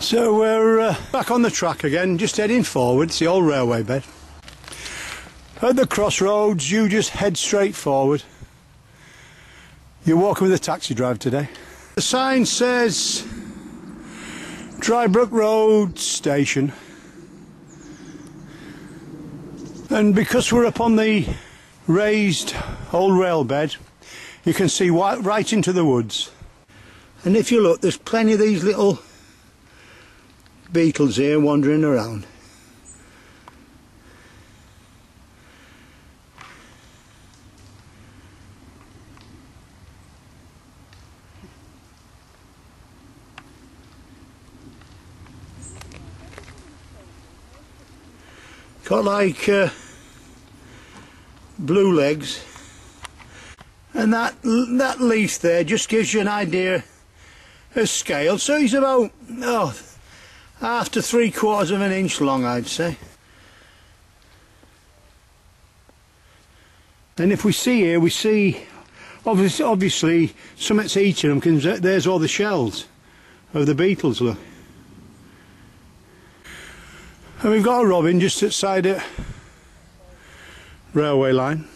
So we're uh, back on the track again, just heading forward. It's the old railway bed. At the crossroads, you just head straight forward. You're walking with a taxi driver today. The sign says Drybrook Road Station. And because we're up on the raised old rail bed, you can see right into the woods. And if you look, there's plenty of these little beetles here wandering around. Got like uh, blue legs and that that leaf there just gives you an idea of scale so he's about oh to three quarters of an inch long I'd say. And if we see here we see obviously, obviously something's eating them because there's all the shells of the beetles look. And we've got a robin just outside it railway line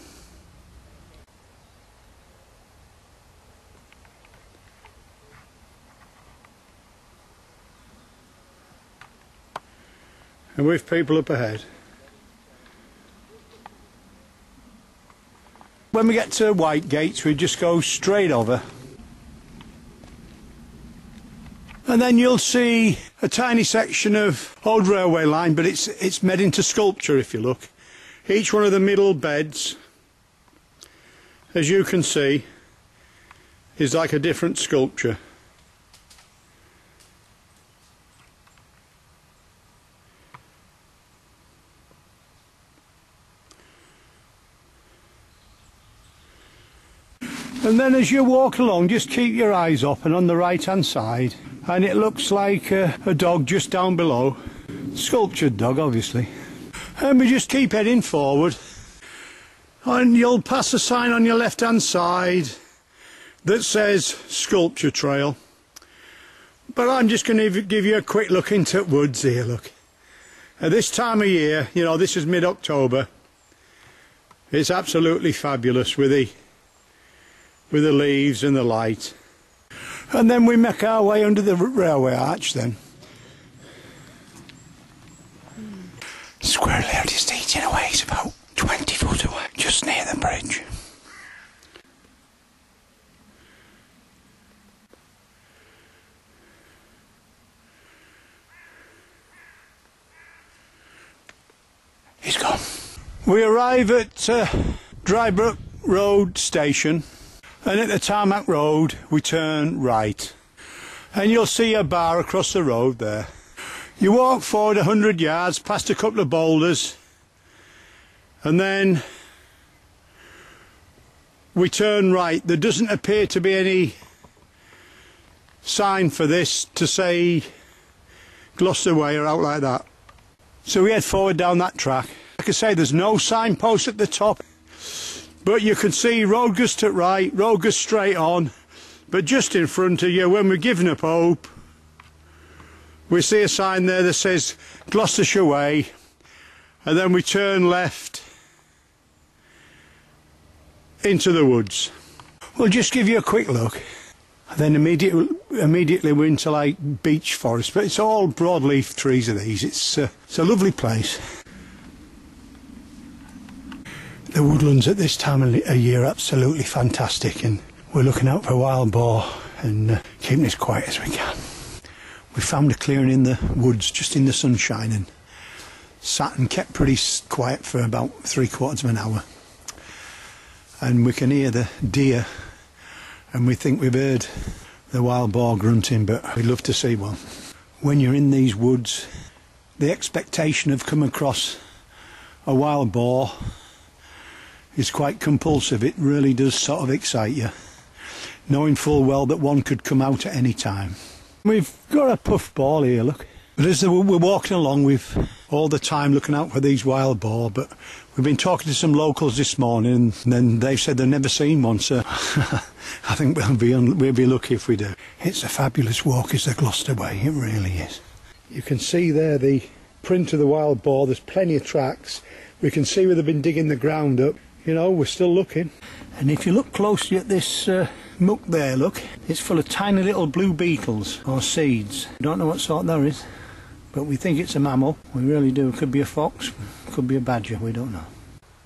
and with people up ahead. When we get to White Gates we just go straight over and then you'll see a tiny section of old railway line but it's it's made into sculpture if you look. Each one of the middle beds as you can see is like a different sculpture. And as you walk along, just keep your eyes open on the right hand side. And it looks like a, a dog just down below. Sculptured dog, obviously. And we just keep heading forward. And you'll pass a sign on your left hand side that says Sculpture Trail. But I'm just going to give you a quick look into woods here, look. At this time of year, you know, this is mid-October. It's absolutely fabulous with the with the leaves and the light. And then we make our way under the railway arch then. Squirrel Laird is eating away, it's about 20 foot away, just near the bridge. He's gone. We arrive at uh, Drybrook Road Station and at the tarmac road we turn right. And you'll see a bar across the road there. You walk forward a hundred yards past a couple of boulders. And then we turn right. There doesn't appear to be any sign for this to say Gloucester Way or out like that. So we head forward down that track. Like I say there's no signpost at the top but you can see road goes to right, road goes straight on. But just in front of you, when we're giving up hope, we see a sign there that says Gloucestershire Way. And then we turn left into the woods. We'll just give you a quick look. And then immediately, immediately we're into like beech forest, but it's all broadleaf trees of these. It's, uh, it's a lovely place the woodlands at this time of year are absolutely fantastic and we're looking out for wild boar and uh, keeping as quiet as we can. We found a clearing in the woods just in the sunshine and sat and kept pretty quiet for about three quarters of an hour. And we can hear the deer and we think we've heard the wild boar grunting but we'd love to see one. When you're in these woods the expectation of coming across a wild boar is quite compulsive. It really does sort of excite you, knowing full well that one could come out at any time. We've got a puff ball here, look. But as we're walking along, we've all the time looking out for these wild boar, but we've been talking to some locals this morning, and then they've said they've never seen one, so I think we'll be, we'll be lucky if we do. It's a fabulous walk, it's the Gloucester Way, it really is. You can see there the print of the wild boar. There's plenty of tracks. We can see where they've been digging the ground up. You know, we're still looking. And if you look closely at this uh, muck there, look, it's full of tiny little blue beetles or seeds. Don't know what sort there is, but we think it's a mammal. We really do. It could be a fox, could be a badger, we don't know.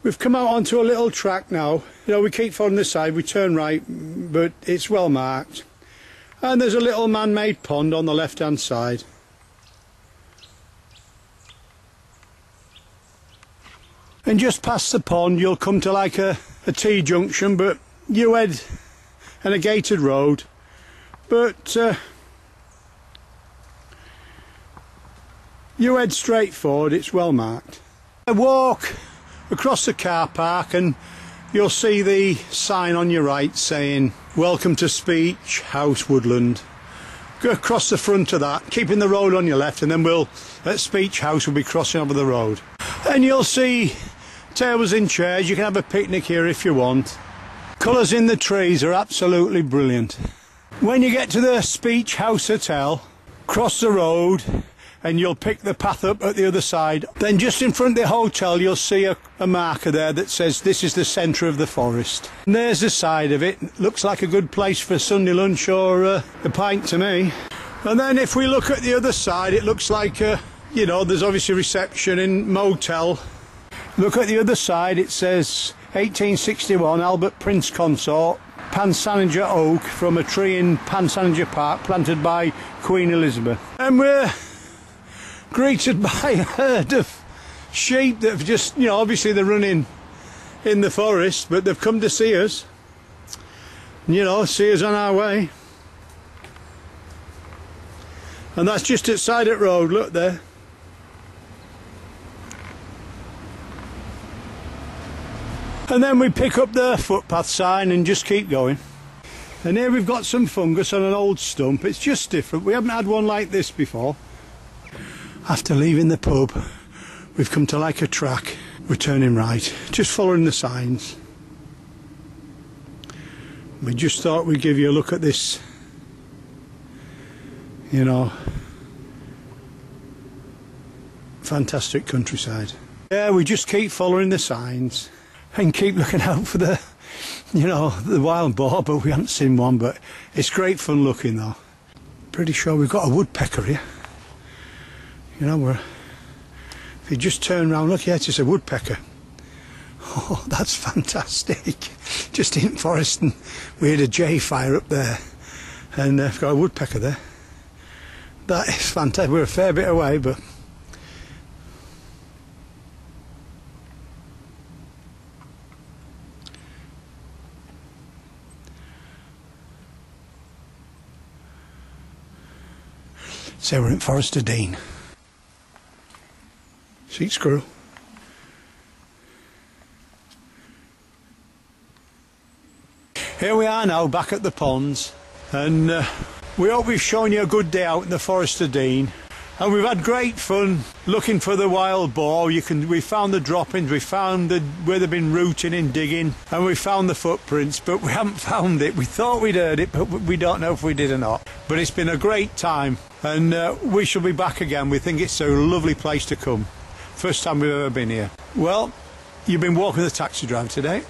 We've come out onto a little track now. You know, we keep following this side, we turn right, but it's well marked. And there's a little man-made pond on the left-hand side. And just past the pond you'll come to like a, a T-junction, but you head and a gated road. But uh, you head straight forward, it's well marked. I walk across the car park and you'll see the sign on your right saying welcome to Speech House Woodland go across the front of that keeping the road on your left and then we'll at Speech House we'll be crossing over the road and you'll see tables and chairs you can have a picnic here if you want colours in the trees are absolutely brilliant when you get to the Speech House Hotel cross the road and you'll pick the path up at the other side. Then just in front of the hotel you'll see a, a marker there that says this is the centre of the forest. And there's the side of it. Looks like a good place for Sunday lunch or uh, a pint to me. And then if we look at the other side it looks like, uh, you know, there's obviously reception in motel. Look at the other side it says 1861 Albert Prince Consort Panshanger oak from a tree in Panshanger Park planted by Queen Elizabeth. And we're greeted by a herd of sheep that have just, you know, obviously they're running in the forest, but they've come to see us. You know, see us on our way. And that's just at Sidet Road, look there. And then we pick up the footpath sign and just keep going. And here we've got some fungus on an old stump. It's just different. We haven't had one like this before. After leaving the pub, we've come to like a track. We're turning right, just following the signs. We just thought we'd give you a look at this, you know, fantastic countryside. Yeah, we just keep following the signs and keep looking out for the, you know, the wild boar, but we haven't seen one, but it's great fun looking though. Pretty sure we've got a woodpecker here. You know, we're, if you just turn around, look, yes, it's a woodpecker. Oh, that's fantastic. Just in forest, and we had a jay fire up there, and uh, we've got a woodpecker there. That is fantastic. We're a fair bit away, but. So we're in Forest of Dean. Seat screw. Here we are now back at the ponds and uh, we hope we've shown you a good day out in the Forest of Dean and we've had great fun looking for the wild boar. You can we found the droppings, we found the where they've been rooting and digging and we found the footprints but we haven't found it. We thought we'd heard it but we don't know if we did or not. But it's been a great time and uh, we shall be back again. We think it's a lovely place to come. First time we've ever been here. Well, you've been walking the taxi driver today.